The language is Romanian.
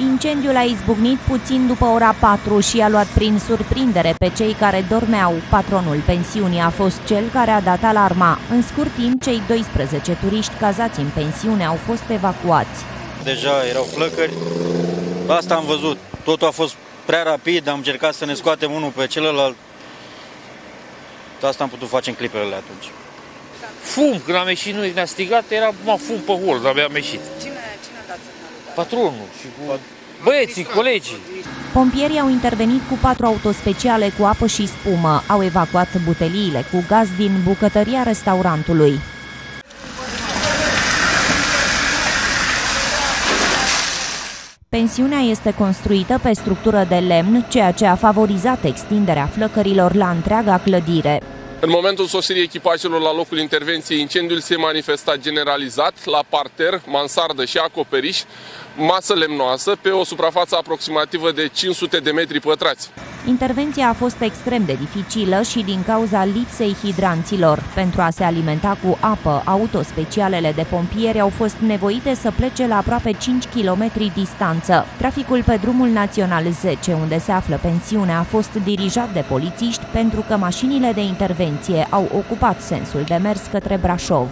Incendiul a izbucnit puțin după ora 4 și a luat prin surprindere pe cei care dormeau. Patronul pensiunii a fost cel care a dat alarma. În scurt timp, cei 12 turiști cazați în pensiune au fost evacuați. Deja erau flăcări. Asta am văzut. Totul a fost prea rapid, am încercat să ne scoatem unul pe celălalt. Asta am putut face în clipele atunci. Fum, când am ieșit noi, ne-a strigat, era mă, fum pe hol, abia am ieșit. Cine, cine a dat semnalul? Patronul și cu băieții, colegii. Pompierii au intervenit cu patru autospeciale cu apă și spumă. Au evacuat buteliile cu gaz din bucătăria restaurantului. Pensiunea este construită pe structură de lemn, ceea ce a favorizat extinderea flăcărilor la întreaga clădire. În momentul sosirii echipajelor la locul intervenției, incendiul se manifesta generalizat la parter, mansardă și acoperiș, masă lemnoasă pe o suprafață aproximativă de 500 de metri pătrați. Intervenția a fost extrem de dificilă și din cauza lipsei hidranților. Pentru a se alimenta cu apă, autospecialele de pompieri au fost nevoite să plece la aproape 5 km distanță. Traficul pe drumul național 10, unde se află pensiunea, a fost dirijat de polițiști pentru că mașinile de intervenție au ocupat sensul de mers către Brașov.